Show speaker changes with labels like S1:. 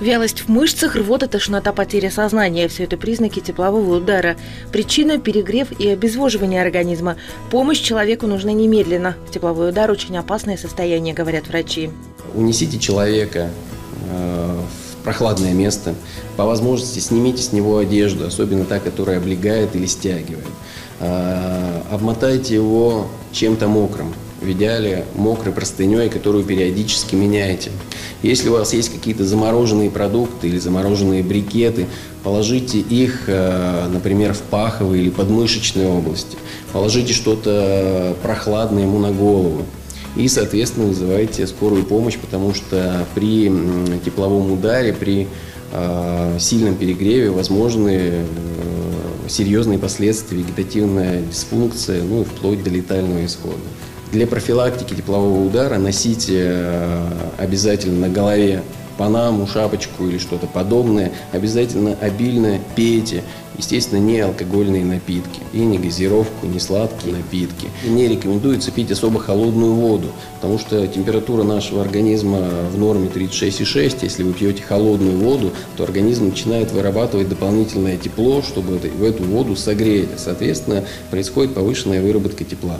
S1: Вялость в мышцах, рвота, тошнота, потеря сознания – все это признаки теплового удара. Причина – перегрев и обезвоживание организма. Помощь человеку нужна немедленно. Тепловой удар – очень опасное состояние, говорят врачи.
S2: Унесите человека э, в прохладное место. По возможности снимите с него одежду, особенно та, которая облегает или стягивает. Э, обмотайте его чем-то мокрым в идеале мокрой простыней, которую периодически меняете. Если у вас есть какие-то замороженные продукты или замороженные брикеты, положите их, э, например, в паховой или подмышечной области. Положите что-то прохладное ему на голову. И, соответственно, вызывайте скорую помощь, потому что при тепловом ударе, при э, сильном перегреве возможны э, серьезные последствия, вегетативная дисфункция, ну и вплоть до летального исхода. Для профилактики теплового удара носите э, обязательно на голове панаму, шапочку или что-то подобное. Обязательно обильно пейте. Естественно, не алкогольные напитки. И не газировку, не сладкие напитки. Не рекомендуется пить особо холодную воду, потому что температура нашего организма в норме 36,6. Если вы пьете холодную воду, то организм начинает вырабатывать дополнительное тепло, чтобы в эту воду согреть. Соответственно, происходит повышенная выработка тепла.